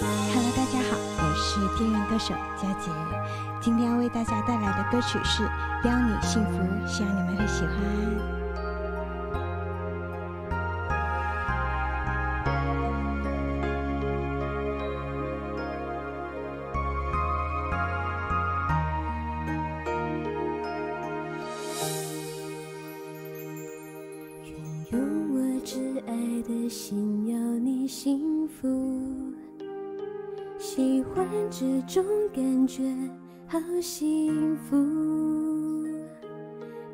Hello，大家好，我是边缘歌手佳杰，今天要为大家带来的歌曲是《邀你幸福》，希望你们会喜欢我挚爱。的心要你幸福，喜欢这种感觉，好幸福。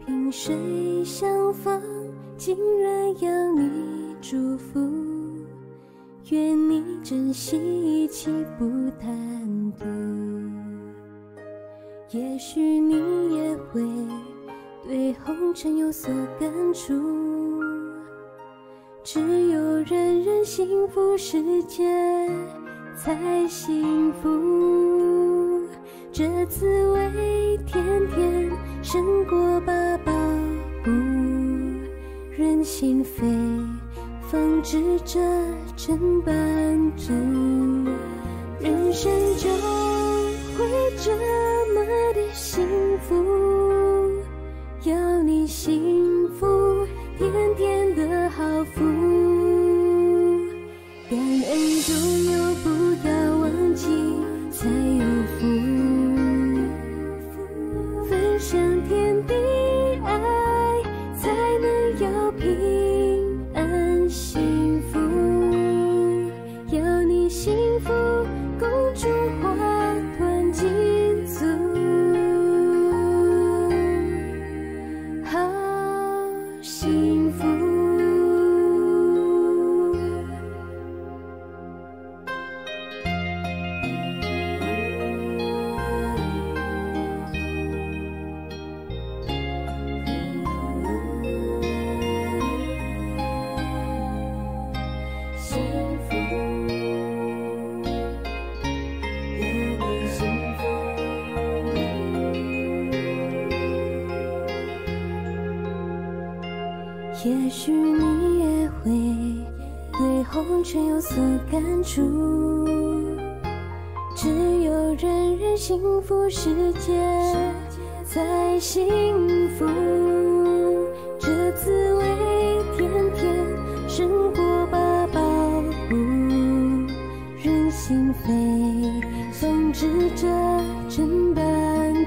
萍水相逢，竟然要你祝福，愿你珍惜一切不贪图。也许你也会对红尘有所感触。只有人人幸福，世界才幸福。这滋味甜甜胜过八宝补，人心扉，方知这真本质。人生就向天地爱，才能有平安幸福。有你幸福，公主花团锦簇。也许你也会对红尘有所感触，只有人人幸福，世界才幸福。这滋味甜甜胜过八宝补，人心扉，方知这真般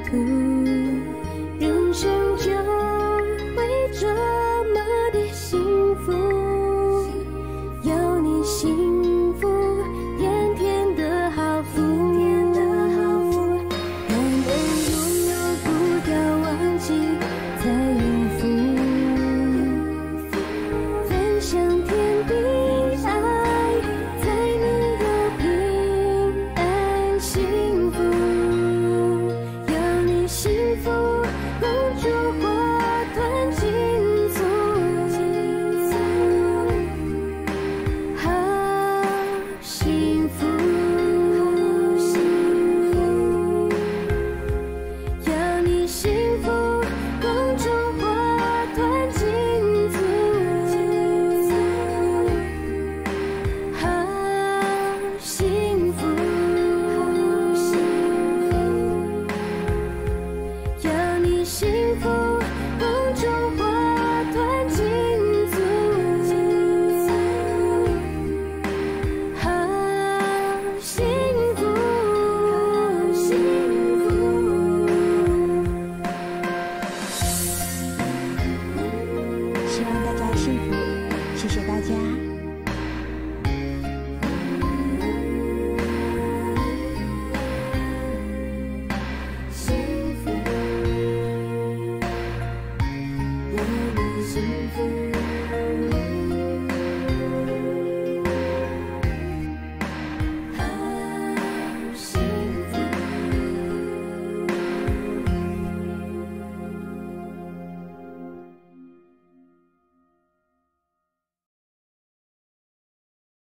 图。幸福